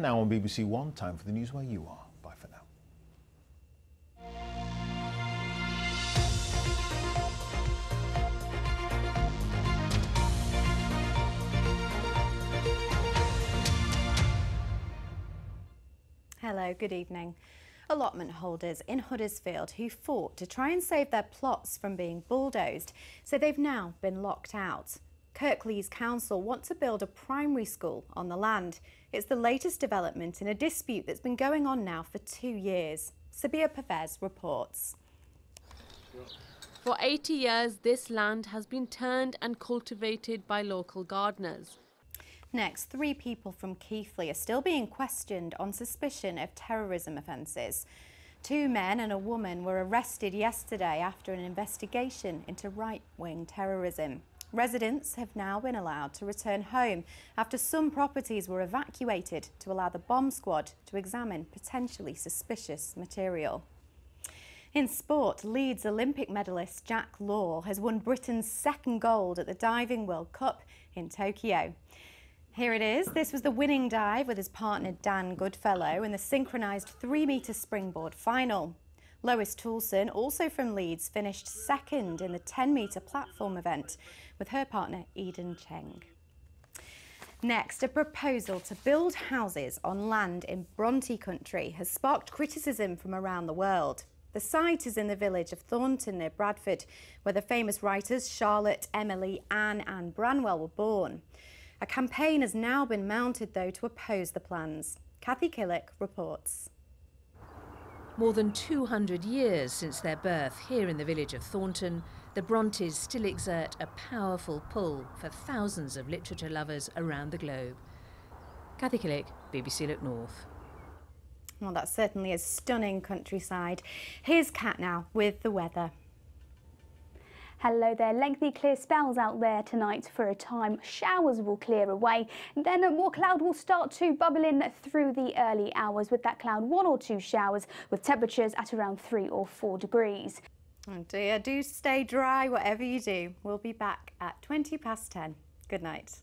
Now on BBC One, time for the news where you are. Bye for now. Hello, good evening. Allotment holders in Huddersfield who fought to try and save their plots from being bulldozed, so they've now been locked out. Kirklees Council want to build a primary school on the land. It's the latest development in a dispute that's been going on now for two years. Sabbiyah Pervez reports. For 80 years, this land has been turned and cultivated by local gardeners. Next, three people from Keighley are still being questioned on suspicion of terrorism offences. Two men and a woman were arrested yesterday after an investigation into right-wing terrorism. Residents have now been allowed to return home after some properties were evacuated to allow the bomb squad to examine potentially suspicious material. In sport, Leeds Olympic medalist Jack Laugher has won Britain's second gold at the Diving World Cup in Tokyo. Here it is. This was the winning dive with his partner Dan Goodfellow in the synchronised three-metre springboard final. Lois Toulson, also from Leeds, finished second in the 10-metre platform event with her partner Eden Cheng. Next, a proposal to build houses on land in Bronte country has sparked criticism from around the world. The site is in the village of Thornton near Bradford, where the famous writers Charlotte, Emily, Anne and Branwell were born. A campaign has now been mounted, though, to oppose the plans. Kathy Killick reports. More than 200 years since their birth here in the village of Thornton, the Brontes still exert a powerful pull for thousands of literature lovers around the globe. Kathy Killick, BBC Look North. Well, that certainly is stunning countryside. Here's Kat now with the weather. Hello there. Lengthy clear spells out there tonight for a time. Showers will clear away. Then more cloud will start to bubble in through the early hours with that cloud one or two showers with temperatures at around three or four degrees. Oh dear, do stay dry whatever you do. We'll be back at 20 past 10. Good night.